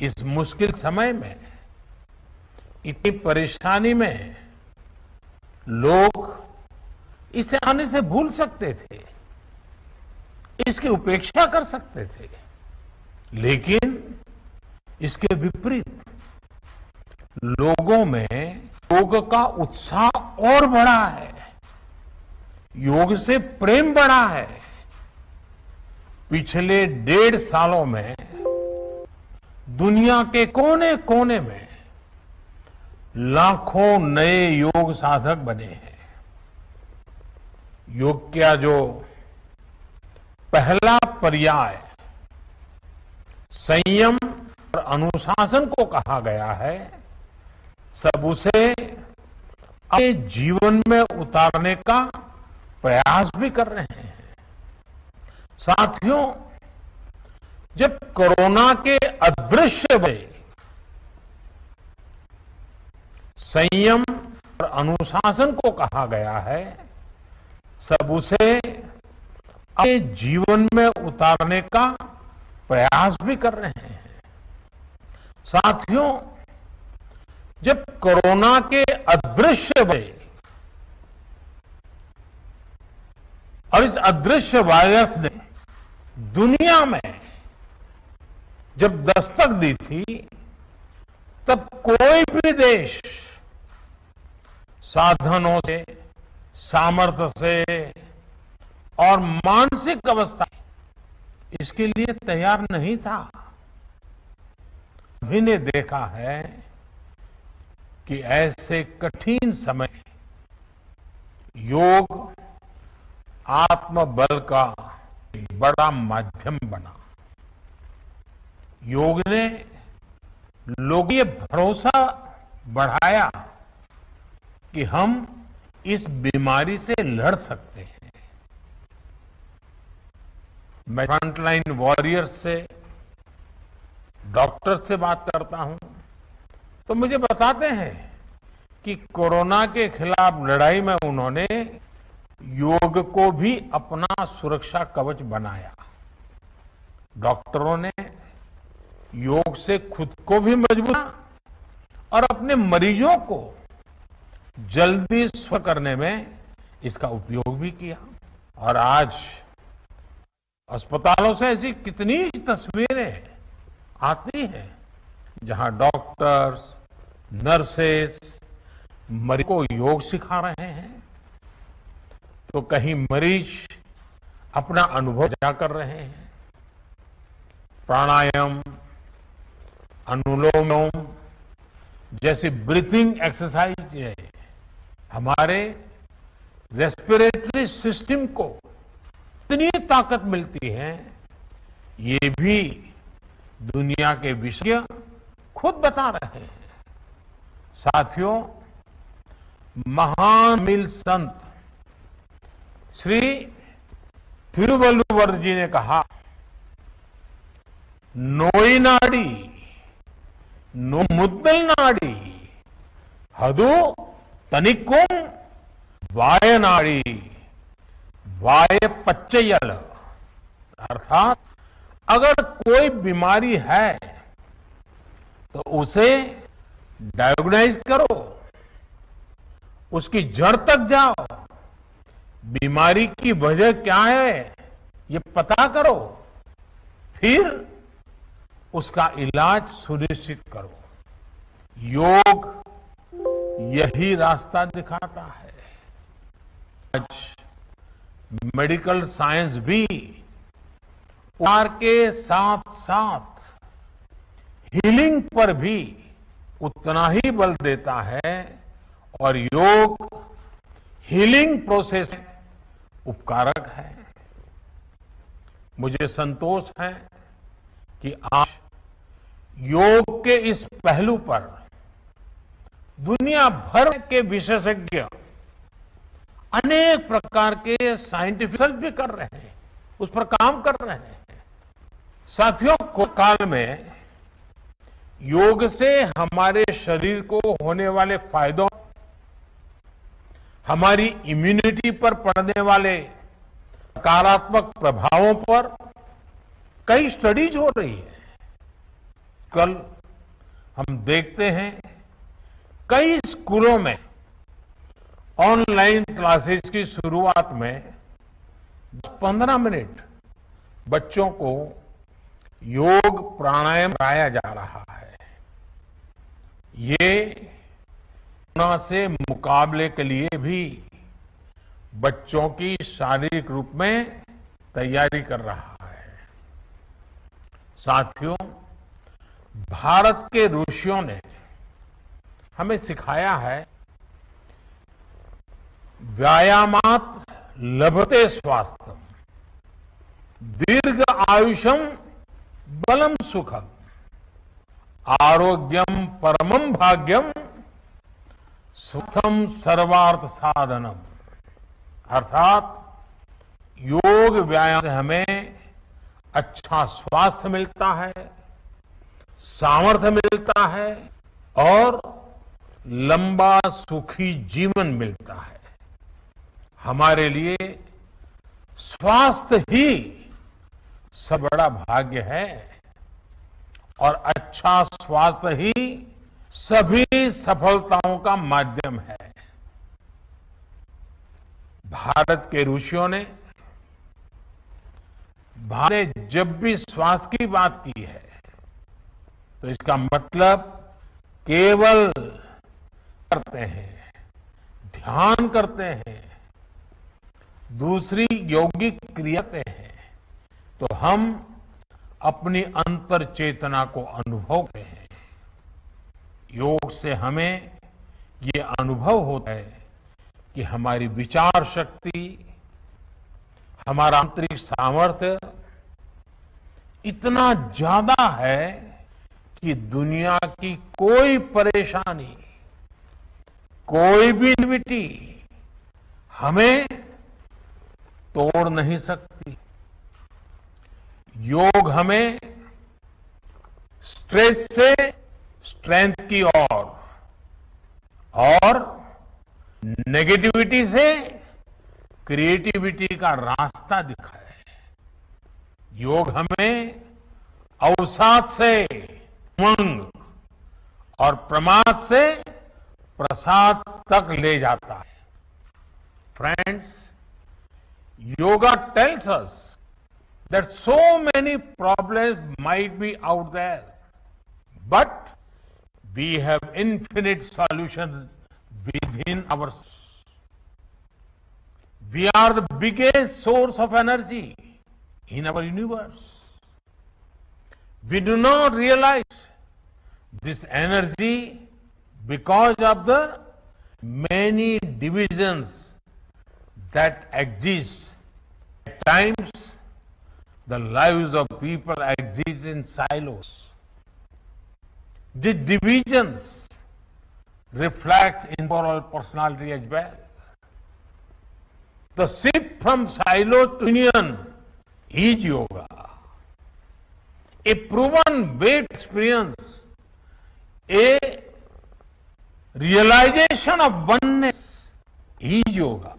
इस मुश्किल समय में, इतनी परेशानी में, लोग इसे आने से भूल सकते थे, इसकी उपेक्षा कर सकते थे, लेकिन इसके विपरीत, लोगों में योग का उत्साह और बढ़ा है, योग से प्रेम बढ़ा है। पिछले डेढ़ सालों में दुनिया के कोने कोने में लाखों नए योग साधक बने हैं। योग का जो पहला पर्याय संयम और अनुशासन को कहा गया है, सब उसे अपने जीवन में उतारने का प्रयास भी कर रहे हैं। साथियों जब कोरोना के अदृश्य में संयम और अनुशासन को कहा गया है, सब उसे अपने जीवन में उतारने का प्रयास भी कर रहे हैं। साथियों, जब कोरोना के अदृश्य में और इस अदृश्य वायरस ने दुनिया में जब दस्तक दी थी, तब कोई भी देश साधनों से, सामर्थ्य से और मानसिक अवस्था इसके लिए तैयार नहीं था। अभी ने देखा है कि ऐसे कठिन समय योग आत्मबल का बड़ा माध्यम बना। योग ने लोग ये भरोसा बढ़ाया कि हम इस बीमारी से लड़ सकते हैं। मैं फ्रंटलाइन वॉरियर्स से डॉक्टर से बात करता हूँ। तो मुझे बताते हैं कि कोरोना के खिलाफ लड़ाई में उन्होंने योग को भी अपना सुरक्षा कवच बनाया। डॉक्टरों ने योग से खुद को भी मज़बूत और अपने मरीजों को जल्दी स्व करने में इसका उपयोग भी किया। और आज अस्पतालों से ऐसी कितनी तस्वीरें आती हैं जहाँ डॉक्टर्स नर्सेस मरीज़ को योग सिखा रहे हैं। तो कहीं मरीज़ अपना अनुभव जा कर रहे हैं। प्राणायाम अनुलोम जैसी ब्रीथिंग एक्सरसाइज हमारे रेस्पिरेटरी सिस्टम को इतनी ताकत मिलती है, ये भी दुनिया के विषय खुद बता रहे हैं। साथियों, महान मिल संत श्री तिरुवल्लुवर जी ने कहा नोई नाड़ी नाड़ी हदु तनिकुम वायनाड़ी। वाय पच्चयल। अर्थात, अगर कोई बीमारी है तो उसे डायग्नाइज करो। उसकी जड़ तक जाओ। बीमारी की वजह क्या है, ये पता करो। फिर उसका इलाज सुनिश्चित करो। योग यही रास्ता दिखाता है। आज मेडिकल साइंस भी उपचार के साथ साथ हीलिंग पर भी उतना ही बल देता है और योग हीलिंग प्रोसेस उपकारक है। मुझे संतोष है कि आज योग के इस पहलू पर दुनिया भर के विशेषज्ञ अनेक प्रकार के साइंटिफिक भी कर रहे हैं, उस पर काम कर रहे हैं। साथियों को काल में योग से हमारे शरीर को होने वाले फायदों, हमारी इम्यूनिटी पर पड़ने वाले सकारात्मक प्रभावों पर कई स्टडीज़ हो रही है। कल हम देखते हैं कई स्कूलों में ऑनलाइन क्लासेस की शुरुआत में 15 मिनट बच्चों को योग प्राणायाम कराया जा रहा है। ये कोरोना से मुकाबले के लिए भी बच्चों की शारीरिक रूप में तैयारी कर रहा है। साथियों, भारत के ऋषियों ने हमें सिखाया है, व्यायामात लभते स्वास्थ्य दीर्घ आयुषम बलम सुखम, आरोग्यम परमम भाग्यम, सुखम सर्वार्थ साधनम। अर्थात योग व्यायाम से हमें अच्छा स्वास्थ्य मिलता है, सामर्थ्य मिलता है और लंबा सुखी जीवन मिलता है। हमारे लिए स्वास्थ्य ही सब बड़ा भाग्य है और अच्छा स्वास्थ्य ही सभी सफलताओं का माध्यम है। भारत के ऋषियों ने भारत ने जब भी स्वास्थ्य की बात की है तो इसका मतलब केवल करते हैं, ध्यान करते हैं, दूसरी यौगिक क्रियाते हैं तो हम अपनी अंतर चेतना को अनुभव करते हैं। योग से हमें ये अनुभव होता है कि हमारी विचार शक्ति हमारा आंतरिक सामर्थ्य इतना ज़्यादा है कि दुनिया की कोई परेशानी, कोई भी निविटी हमें तोड़ नहीं सकती। योग हमें स्ट्रेस से स्ट्रेंथ की ओर और नेगेटिविटी से क्रिएटिविटी का रास्ता दिखाए। योग हमें अवसाद से उमंग और प्रमाद से प्रसाद तक ले जाता है। Friends yoga tells us that so many problem might be out there but we have infinite solution within ours We are the biggest source of energy in our universe. We do not realize this energy because of the many divisions that exist. At times, the lives of people exist in silos. These divisions reflect in moral personality as well. The shift from silo to union is yoga. A proven way to experience a realization of oneness is yoga.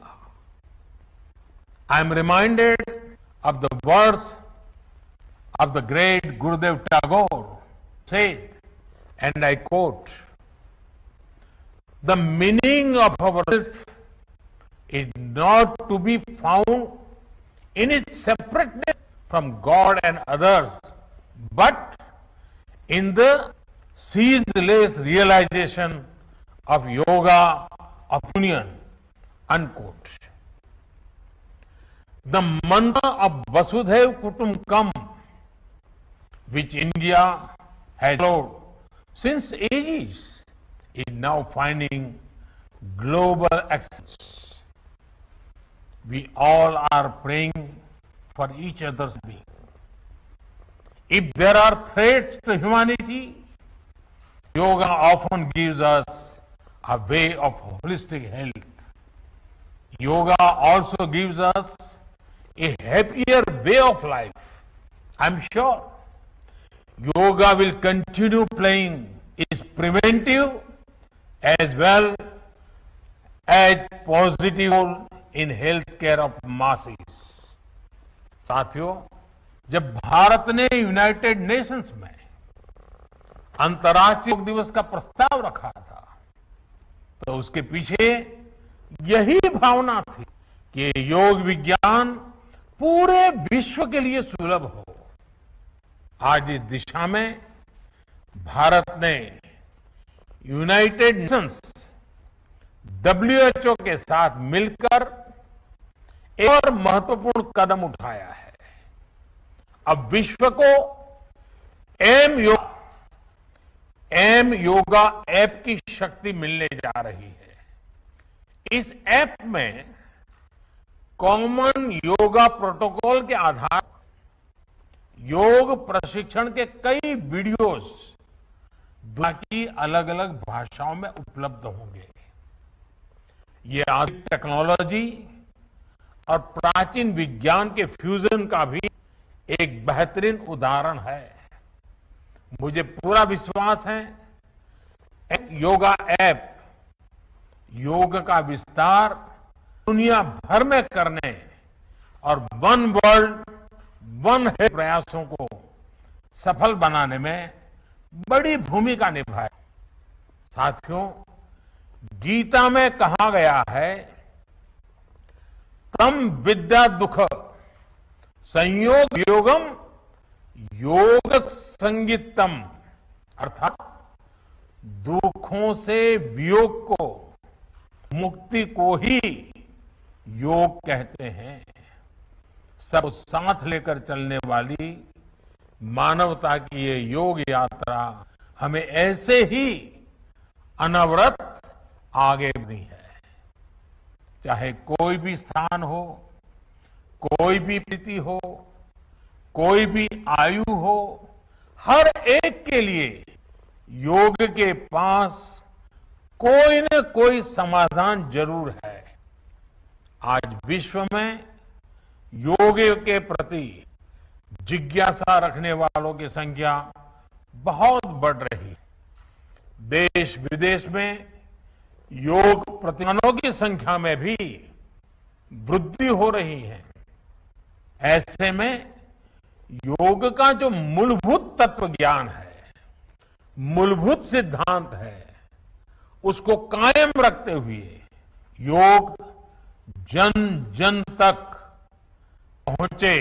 I am reminded of the words of the great Gurudev Tagore said, and I quote, the meaning of our life is not to be found in its separateness from God and others, but in the ceaseless realization of yoga of union. Unquote. The mantra of Vasudhaiv Kutumbakam, which India has followed since ages, is now finding global acceptance. We all are praying for each other's being. If there are threats to humanity, yoga often gives us a way of holistic health. Yoga also gives us a happier way of life. I'm sure yoga will continue playing its preventive as well as positive role in care of masses. साथियों, जब भारत ने United Nations में अंतर्राष्ट्रीय योग दिवस का प्रस्ताव रखा था तो उसके पीछे यही भावना थी कि योग विज्ञान पूरे विश्व के लिए सुलभ हो आज इस दिशा में भारत ने यूनाइटेड नेशंस डब्ल्यूएचओ के साथ मिलकर एक और महत्वपूर्ण कदम उठाया है। अब विश्व को M yoga M yoga app की शक्ति मिलने जा रही है। इस ऐप में कॉमन योगा प्रोटोकॉल के आधार, योग प्रशिक्षण के कई वीडियोस दुनिया की अलग अलग भाषाओं में उपलब्ध होंगे। ये आधुनिक टेक्नोलॉजी और प्राचीन विज्ञान के फ्यूजन का भी एक बेहतरीन उदाहरण है। मुझे पूरा विश्वास है योगा ऐप, योग का विस्तार दुनिया भर में करने और वन वर्ल्ड वन हेल्थ प्रयासों को सफल बनाने में बड़ी भूमिका निभाए। साथियों, गीता में कहा गया है तम विद्या दुख। संयोग योगम, योग संगीतम। अर्थात दुखों से वियोग को, मुक्ति को ही योग कहते हैं। सब साथ लेकर चलने वाली मानवता की ये योग यात्रा हमें ऐसे ही अनवरत आगे बढ़ी है। चाहे कोई भी स्थान हो, कोई भी प्रीति हो, कोई भी आयु हो, हर एक के लिए योग के पास कोई न कोई समाधान ज़रूर है। आज विश्व में योग के प्रति जिज्ञासा रखने वालों की संख्या बहुत बढ़ रही है। देश विदेश में योग प्रतिमानों की संख्या में भी वृद्धि हो रही है। ऐसे में योग का जो मूलभूत तत्व ज्ञान है, मूलभूत सिद्धांत है, उसको कायम रखते हुए योग जन जन तक पहुँचे,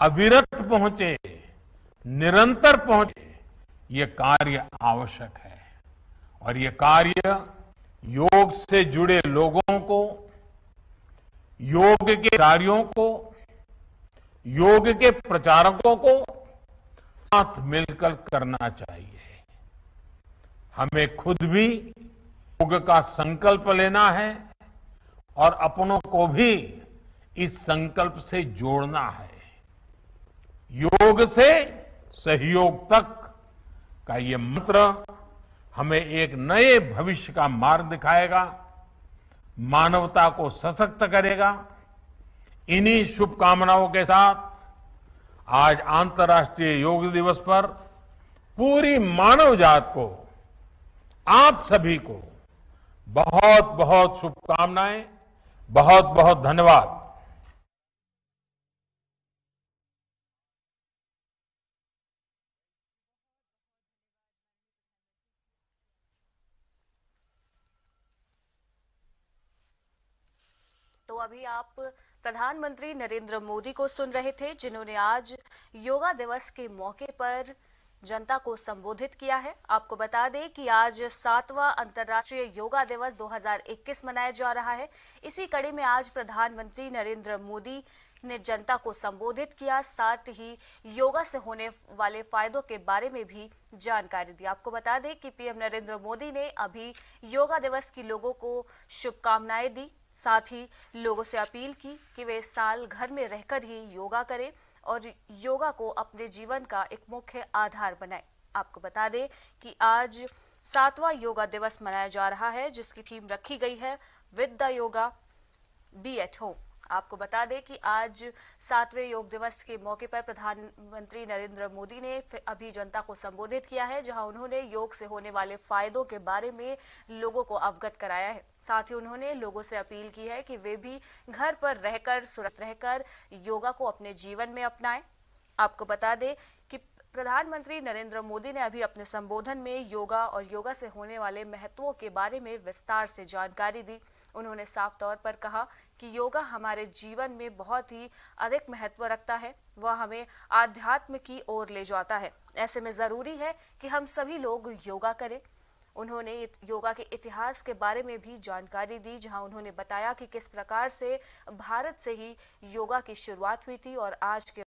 अविरत पहुँचे, निरंतर पहुँचे, ये कार्य आवश्यक है। और ये कार्य योग से जुड़े लोगों को, योग के कार्यों को, योग के प्रचारकों को साथ मिलकर करना चाहिए। हमें खुद भी योग का संकल्प लेना है और अपनों को भी इस संकल्प से जोड़ना है। योग से सहयोग तक का ये मंत्र हमें एक नए भविष्य का मार्ग दिखाएगा, मानवता को सशक्त करेगा। इन्हीं शुभकामनाओं के साथ आज अंतर्राष्ट्रीय योग दिवस पर पूरी मानव जात को, आप सभी को बहुत बहुत शुभकामनाएँ बहुत बहुत धन्यवाद। अभी आप प्रधानमंत्री नरेंद्र मोदी को सुन रहे थे, जिन्होंने आज योगा दिवस के मौके पर जनता को संबोधित किया है। आपको बता दें कि आज सातवां अंतर्राष्ट्रीय योगा दिवस 2021 मनाया जा रहा है। इसी कड़ी में आज प्रधानमंत्री नरेंद्र मोदी ने जनता को संबोधित किया, साथ ही योगा से होने वाले फायदों के बारे में भी जानकारी दी। आपको बता दें कि पीएम नरेंद्र मोदी ने अभी योगा दिवस की लोगों को शुभकामनाएँ दी। साथ ही लोगों से अपील की कि वे साल घर में रहकर ही योगा करें और योगा को अपने जीवन का एक मुख्य आधार बनाएँ। आपको बता दें कि आज सातवां योगा दिवस मनाया जा रहा है, जिसकी थीम रखी गई है with the yoga, be at home. आपको बता दें कि आज सातवें योग दिवस के मौके पर प्रधानमंत्री नरेंद्र मोदी ने अभी जनता को संबोधित किया है, जहाँ उन्होंने योग से होने वाले फायदों के बारे में लोगों को अवगत कराया है। साथ ही उन्होंने लोगों से अपील की है कि वे भी घर पर रहकर, सुरक्षित रहकर योगा को अपने जीवन में अपनाएँ। आपको बता दें कि प्रधानमंत्री नरेंद्र मोदी ने अभी अपने संबोधन में योगा और योगा से होने वाले महत्वों के बारे में विस्तार से जानकारी दी। उन्होंने साफ़ तौर पर कहा कि योगा हमारे जीवन में बहुत ही अधिक महत्व रखता है। वह हमें आध्यात्म की ओर ले जाता है। ऐसे में ज़रूरी है कि हम सभी लोग योगा करें। उन्होंने योगा के इतिहास के बारे में भी जानकारी दी, जहाँ उन्होंने बताया कि किस प्रकार से भारत से ही योगा की शुरुआत हुई थी और आज के